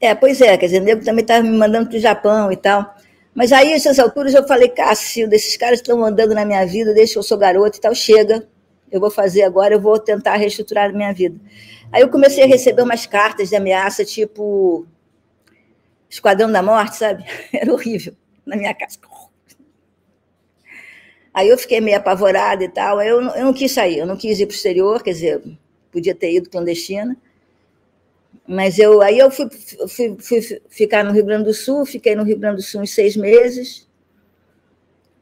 É, pois é, quer dizer, o nego também estava me mandando para o Japão e tal. Mas aí, essas alturas, eu falei, Cássio, desses caras estão mandando na minha vida, deixa eu sou garoto e tal, chega, eu vou fazer agora, eu vou tentar reestruturar a minha vida. Aí eu comecei a receber umas cartas de ameaça, tipo Esquadrão da Morte, sabe? Era horrível, na minha casa. Aí eu fiquei meio apavorada e tal, eu, eu não quis sair, eu não quis ir para o exterior, quer dizer, podia ter ido clandestina, mas eu aí eu fui, fui, fui, ficar no Rio Grande do Sul, fiquei no Rio Grande do Sul uns seis meses.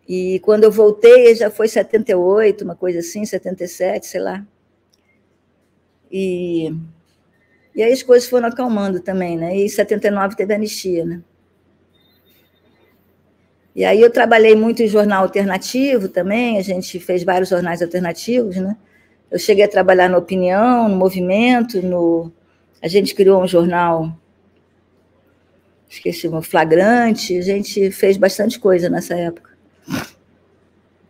E quando eu voltei, já foi 78, uma coisa assim, 77, sei lá. E, e aí as coisas foram acalmando também, né? E em 79 teve anistia, né? E aí eu trabalhei muito em jornal alternativo também, a gente fez vários jornais alternativos, né? Eu cheguei a trabalhar no Opinião, no Movimento, no a gente criou um jornal, esqueci, um flagrante, a gente fez bastante coisa nessa época.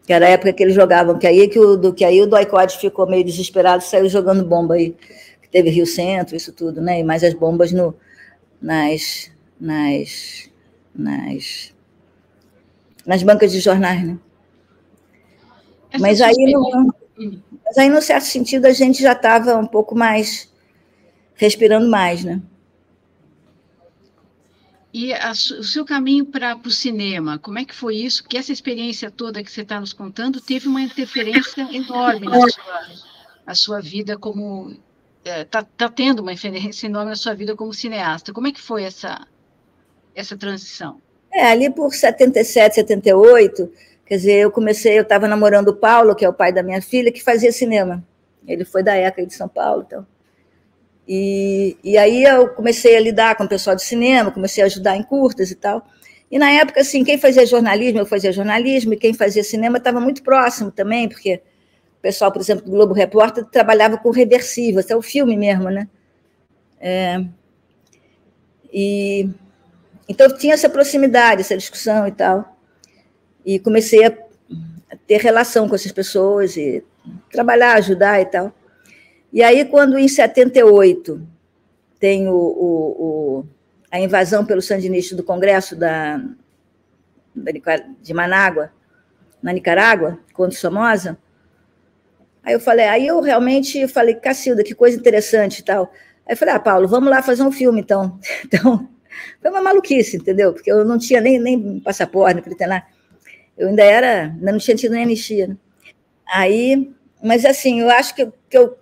Que era a época que eles jogavam, que aí, que o, do, que aí o Doicode ficou meio desesperado, saiu jogando bomba aí. Que teve Rio Centro, isso tudo, né? E mais as bombas no, nas, nas, nas, nas bancas de jornais, né? Mas aí, no, mas aí, no certo sentido, a gente já estava um pouco mais respirando mais, né? E a, o seu caminho para o cinema, como é que foi isso? Porque essa experiência toda que você está nos contando teve uma interferência enorme na sua, na sua vida como está é, tá, tá tendo uma interferência enorme na sua vida como cineasta. Como é que foi essa essa transição? É, ali por 77, 78, quer dizer, eu comecei, eu estava namorando o Paulo, que é o pai da minha filha, que fazia cinema. Ele foi da ECA de São Paulo, então. E, e aí eu comecei a lidar com o pessoal de cinema, comecei a ajudar em curtas e tal. E na época, assim, quem fazia jornalismo, eu fazia jornalismo, e quem fazia cinema estava muito próximo também, porque o pessoal, por exemplo, do Globo Repórter trabalhava com reversível, até o filme mesmo, né? É, e então tinha essa proximidade, essa discussão e tal. E comecei a ter relação com essas pessoas e trabalhar, ajudar e tal. E aí, quando em 78 tem o, o, o a invasão pelo sandinista do Congresso da, de Manágua, na Nicarágua, contra Somoza, aí eu falei, aí eu realmente falei, Cacilda, que coisa interessante e tal. Aí eu falei, ah, Paulo, vamos lá fazer um filme, então. Então, foi uma maluquice, entendeu? Porque eu não tinha nem, nem passaporte, não nada. Eu ainda era, ainda não tinha tido nem anistia. Né? Aí, mas assim, eu acho que, que eu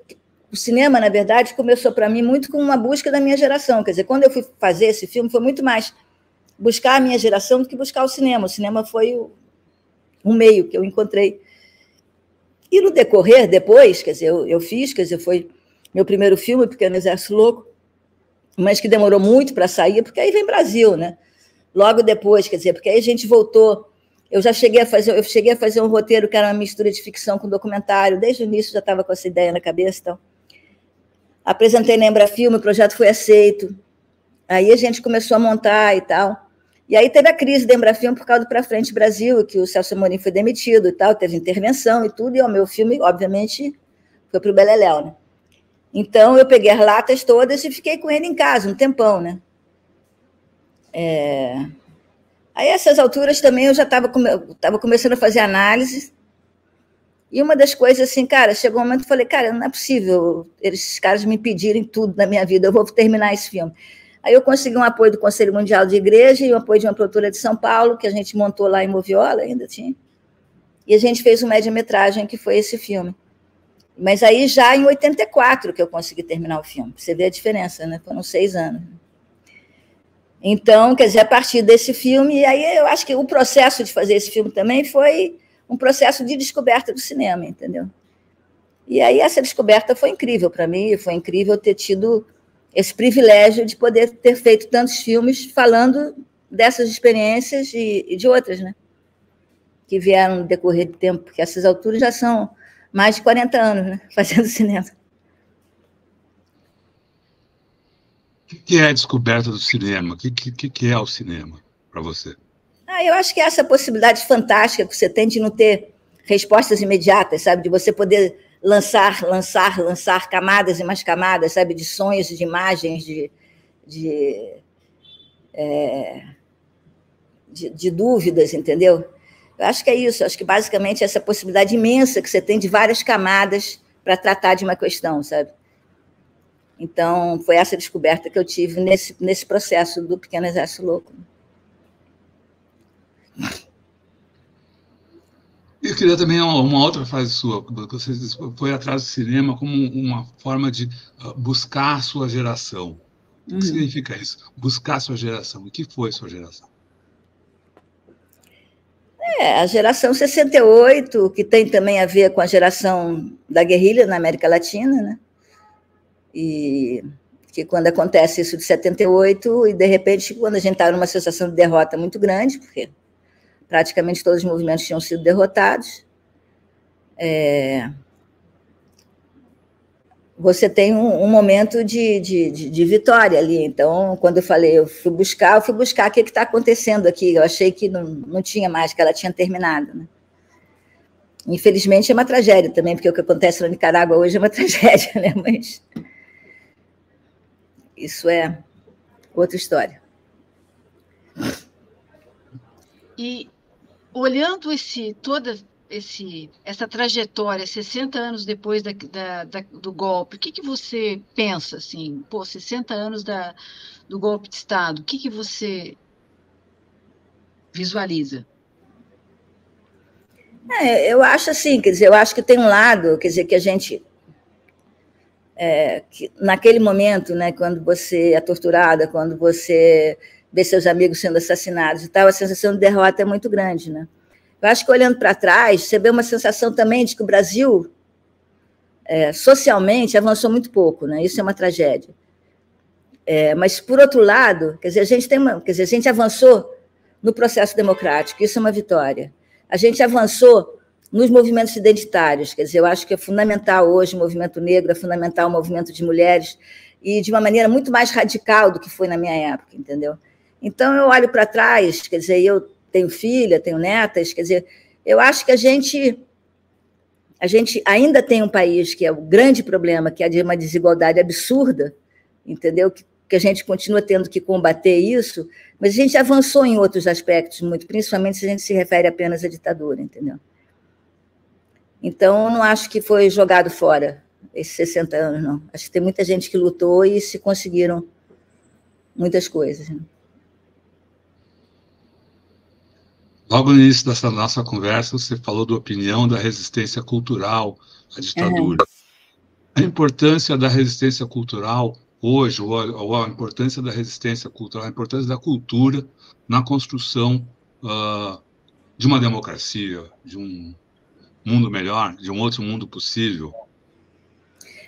o cinema, na verdade, começou para mim muito com uma busca da minha geração. Quer dizer, quando eu fui fazer esse filme, foi muito mais buscar a minha geração do que buscar o cinema. O cinema foi o, um meio que eu encontrei. E no decorrer, depois, quer dizer, eu, eu fiz, quer dizer, foi meu primeiro filme, Pequeno Exército Louco, mas que demorou muito para sair, porque aí vem Brasil, né? Logo depois, quer dizer, porque aí a gente voltou. Eu já cheguei a fazer, eu cheguei a fazer um roteiro que era uma mistura de ficção com documentário, desde o início já estava com essa ideia na cabeça, então apresentei na Embrafilme, o projeto foi aceito. Aí a gente começou a montar e tal. E aí teve a crise da Embrafilme por causa do Pra Frente Brasil, que o Celso Amorim foi demitido e tal, teve intervenção e tudo, e o meu filme, obviamente, foi para o Beleléu, né? Então, eu peguei as latas todas e fiquei com ele em casa um tempão, né? É... Aí, essas alturas também, eu já estava come... começando a fazer análise, e uma das coisas, assim, cara, chegou um momento que eu falei, cara, não é possível esses caras me pedirem tudo na minha vida, eu vou terminar esse filme. Aí eu consegui um apoio do Conselho Mundial de Igreja e um apoio de uma produtora de São Paulo, que a gente montou lá em Moviola, ainda tinha. E a gente fez uma média-metragem, que foi esse filme. Mas aí já em 84 que eu consegui terminar o filme. Você vê a diferença, né? Foram seis anos. Então, quer dizer, a partir desse filme, e aí eu acho que o processo de fazer esse filme também foi um processo de descoberta do cinema, entendeu? E aí essa descoberta foi incrível para mim, foi incrível ter tido esse privilégio de poder ter feito tantos filmes falando dessas experiências e, e de outras, né? Que vieram no decorrer do tempo, porque essas alturas já são mais de 40 anos, né? Fazendo cinema. O que é a descoberta do cinema? O que, que, que é o cinema para você? Ah, eu acho que essa possibilidade fantástica que você tem de não ter respostas imediatas, sabe? De você poder lançar, lançar, lançar camadas e mais camadas, sabe, de sonhos, de imagens, de, de, é, de, de dúvidas, entendeu? Eu acho que é isso, acho que basicamente é essa possibilidade imensa que você tem de várias camadas para tratar de uma questão, sabe? Então, foi essa descoberta que eu tive nesse, nesse processo do Pequeno Exército Louco. Eu queria também uma outra frase sua, que você foi atrás do cinema como uma forma de ah, buscar a sua geração. O que uhum. significa isso? Buscar a sua geração. E que foi sua geração? É, a geração 68, que tem também a ver com a geração da guerrilha na América Latina, né? E que quando acontece isso de 78, e de repente, quando a gente está numa sensação de derrota muito grande, porque praticamente todos os movimentos tinham sido derrotados. É, você tem um, um momento de, de, de, de, vitória ali. Então, quando eu falei, eu fui buscar, eu fui buscar o que está acontecendo aqui. Eu achei que não, não tinha mais, que ela tinha terminado. Né? Infelizmente, é uma tragédia também, porque o que acontece na Nicarágua hoje é uma tragédia, né? mas isso é outra história. E olhando esse toda esse, essa trajetória, 60 anos depois da, da, da, do golpe, o que, que você pensa, assim, pô, 60 anos da, do golpe de Estado, o que, que você visualiza? É, eu acho assim, quer dizer, eu acho que tem um lado, quer dizer, que a gente, é, que naquele momento, né, quando você é torturada, quando você ver seus amigos sendo assassinados e tal, a sensação de derrota é muito grande, né? Eu acho que olhando para trás, você vê uma sensação também de que o Brasil, é, socialmente, avançou muito pouco, né? Isso é uma tragédia. É, mas, por outro lado, quer dizer, a gente tem uma, quer dizer, a gente avançou no processo democrático, isso é uma vitória. A gente avançou nos movimentos identitários, quer dizer, eu acho que é fundamental hoje o movimento negro, é fundamental o movimento de mulheres, e de uma maneira muito mais radical do que foi na minha época, entendeu? Então, eu olho para trás, quer dizer, eu tenho filha, tenho netas, quer dizer, eu acho que a gente a gente ainda tem um país que é o grande problema, que é de uma desigualdade absurda, entendeu? Que, que a gente continua tendo que combater isso, mas a gente avançou em outros aspectos muito, principalmente se a gente se refere apenas à ditadura, entendeu? Então, eu não acho que foi jogado fora esses 60 anos, não. Acho que tem muita gente que lutou e se conseguiram muitas coisas. Né? Logo no início dessa nossa conversa, você falou da opinião da resistência cultural à ditadura. A importância da resistência cultural hoje, ou a, importância da resistência cultural, a importância da cultura na construção uh, de uma democracia, de um mundo melhor, de um outro mundo possível.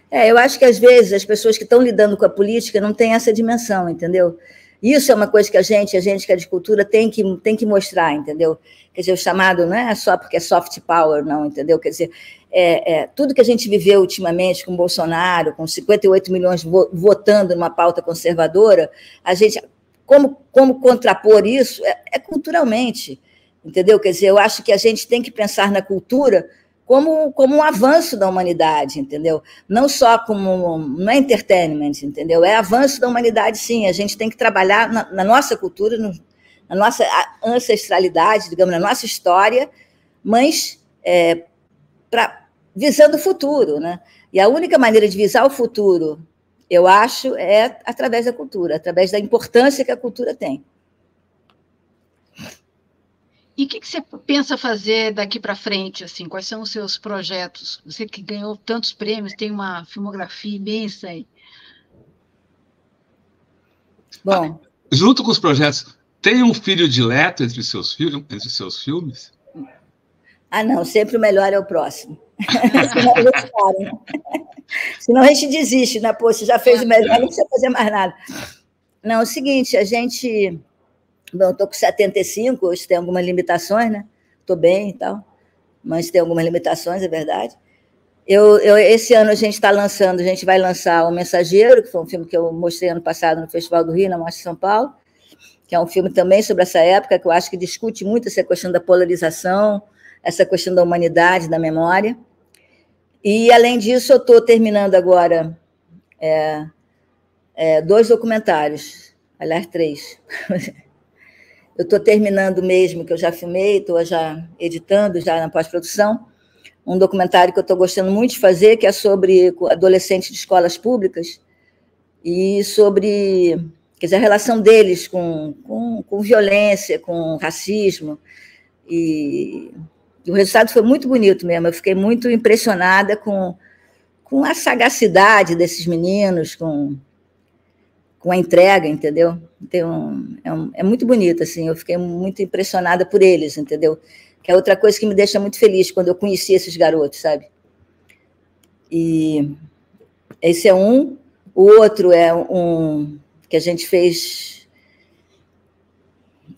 É, eu acho que às vezes as pessoas que estão lidando com a política não têm essa dimensão, entendeu? Isso é uma coisa que a gente, a gente que é de cultura, tem que, tem que mostrar, entendeu? Quer dizer, o chamado não é só porque é soft power, não, entendeu? Quer dizer, é, é, tudo que a gente viveu ultimamente com Bolsonaro, com 58 milhões votando numa pauta conservadora, a gente, como, como contrapor isso? É, é culturalmente, entendeu? Quer dizer, eu acho que a gente tem que pensar na cultura como, como um avanço da humanidade, entendeu? Não só como. Não é entertainment, entendeu? É avanço da humanidade, sim. A gente tem que trabalhar na, na nossa cultura, no, na nossa ancestralidade, digamos, na nossa história, mas é, pra, visando o futuro, né? E a única maneira de visar o futuro eu acho, é através da cultura, através da importância que a cultura tem. E o que, que, você pensa fazer daqui para frente? Assim, quais são os seus projetos? Você que ganhou tantos prêmios, tem uma filmografia imensa aí. Bom, ah, junto com os projetos, tem um filho dileto entre seus filhos, entre seus filmes? Ah, não, sempre o melhor é o próximo. Senão, né? Senão a gente desiste, né? Pô, você já fez o melhor, não precisa fazer mais nada. Não, é o seguinte, a gente Bom, estou com 75, hoje tem algumas limitações, né? Estou bem e tal, mas tem algumas limitações, é verdade. Eu, eu, esse ano a gente está lançando, a gente vai lançar O Mensageiro, que foi um filme que eu mostrei ano passado no Festival do Rio, na Mostra de São Paulo, que é um filme também sobre essa época, que eu acho que discute muito essa questão da polarização, essa questão da humanidade, da memória. E, além disso, eu estou terminando agora é, é, dois documentários, aliás, três. Eu estou terminando mesmo, que eu já filmei, estou já editando, já na pós-produção, um documentário que eu estou gostando muito de fazer, que é sobre adolescentes de escolas públicas e sobre quer dizer, a relação deles com, com, com violência, com racismo. E, e, o resultado foi muito bonito mesmo. Eu fiquei muito impressionada com, com a sagacidade desses meninos, com com a entrega, entendeu? Então, é, um, é, muito bonito, assim, eu fiquei muito impressionada por eles, entendeu? Que é outra coisa que me deixa muito feliz quando eu conheci esses garotos, sabe? E esse é um. O outro é um que a gente fez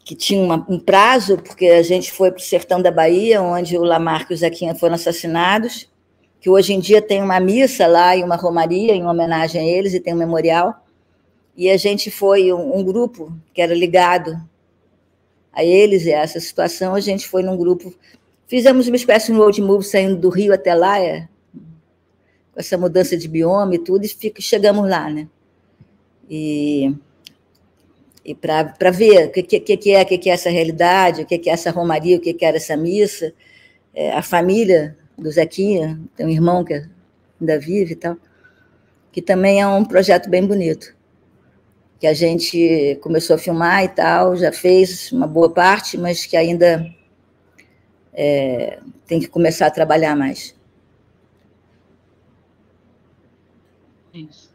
que tinha uma, um prazo, porque a gente foi para o sertão da Bahia, onde o Lamarck e o Zequinha foram assassinados, que hoje em dia tem uma missa lá e uma romaria em homenagem a eles, e tem um memorial e a gente foi um, um grupo que era ligado a eles e a essa situação, a gente foi num grupo, fizemos uma espécie de road movie saindo do Rio até lá, é, com essa mudança de bioma e tudo, e fica, chegamos lá, né? E, e para ver o que, que, que, é, o que, que é essa realidade, o que, que é essa romaria, o que, que era essa missa, é, a família do Zequinha, tem um irmão que ainda vive e tal, que também é um projeto bem bonito que a gente começou a filmar e tal, já fez uma boa parte, mas que ainda é, tem que começar a trabalhar mais. Isso.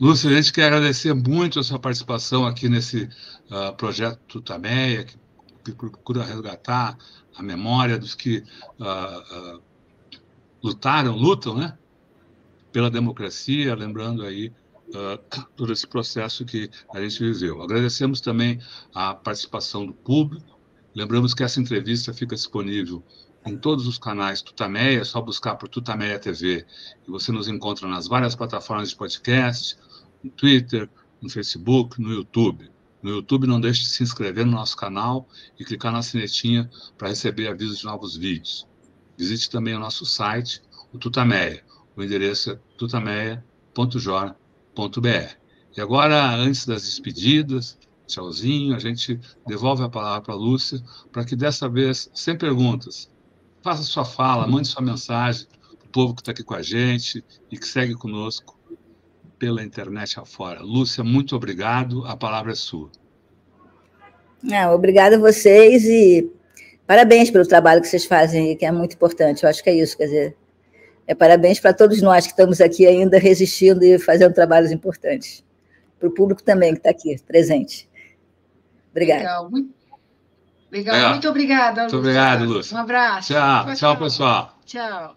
Lúcia, a gente quer agradecer muito a sua participação aqui nesse uh, projeto Tutameia, que, que, procura resgatar a memória dos que uh, uh, lutaram, lutam, né, pela democracia, lembrando aí todo esse processo que a gente viveu. Agradecemos também a participação do público. Lembramos que essa entrevista fica disponível em todos os canais Tutameia, é só buscar por Tutameia TV e você nos encontra nas várias plataformas de podcast, no Twitter, no Facebook, no YouTube. No YouTube, não deixe de se inscrever no nosso canal e clicar na sinetinha para receber avisos de novos vídeos. Visite também o nosso site, o Tutameia. O endereço é tutameia.jor.com e agora, antes das despedidas, tchauzinho, a gente devolve a palavra para a Lúcia, para que dessa vez, sem perguntas, faça sua fala, mande sua mensagem para o povo que está aqui com a gente e que segue conosco pela internet afora. Lúcia, muito obrigado, a palavra é sua. Não, obrigada a vocês e parabéns pelo trabalho que vocês fazem, que é muito importante. Eu acho que é isso, quer dizer, é, parabéns para todos nós que estamos aqui ainda resistindo e fazendo trabalhos importantes. Para o público também que está aqui, presente. Obrigada. Legal, muito, legal. É. muito obrigada. Muito obrigado, Lúcia. Um abraço. Tchau, tchau, pessoal. Tchau.